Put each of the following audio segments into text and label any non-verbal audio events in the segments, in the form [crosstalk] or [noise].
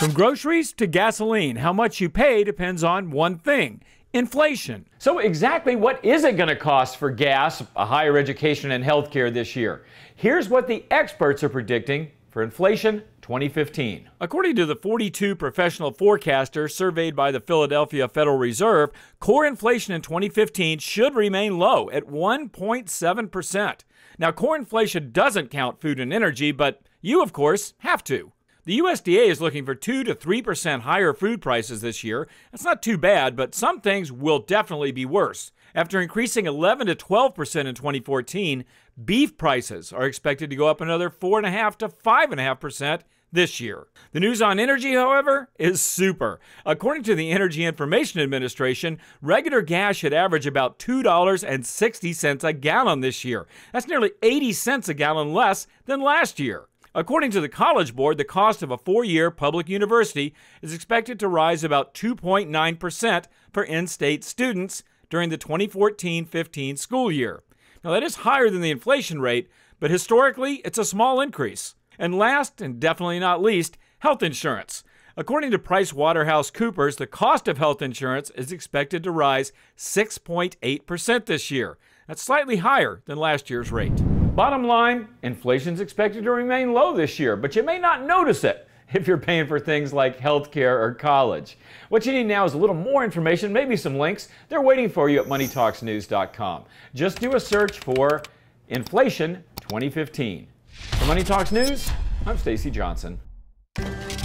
From groceries to gasoline, how much you pay depends on one thing inflation. So, exactly what is it going to cost for gas, a higher education, and healthcare this year? Here's what the experts are predicting for inflation 2015. According to the 42 professional forecasters surveyed by the Philadelphia Federal Reserve, core inflation in 2015 should remain low at 1.7%. Now, core inflation doesn't count food and energy, but you, of course, have to. The USDA is looking for 2 to 3% higher food prices this year. That's not too bad, but some things will definitely be worse. After increasing 11 to 12% in 2014, beef prices are expected to go up another 4.5 to 5.5% this year. The news on energy, however, is super. According to the Energy Information Administration, regular gas should average about $2.60 a gallon this year. That's nearly 80 cents a gallon less than last year. According to the College Board, the cost of a four year public university is expected to rise about 2.9% for in state students during the 2014 15 school year. Now, that is higher than the inflation rate, but historically, it's a small increase. And last, and definitely not least, health insurance. According to PricewaterhouseCoopers, the cost of health insurance is expected to rise 6.8% this year. That's slightly higher than last year's rate. Bottom line, inflation's expected to remain low this year, but you may not notice it [laughs] if you're paying for things like healthcare or college. What you need now is a little more information, maybe some links. They're waiting for you at moneytalksnews.com. Just do a search for Inflation 2015. For Money Talks News, I'm Stacy Johnson.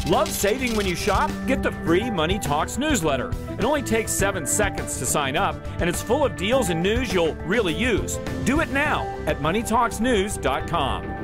Love saving when you shop? Get the free Money Talks newsletter. It only takes seven seconds to sign up, and it's full of deals and news you'll really use. Do it now at moneytalksnews.com.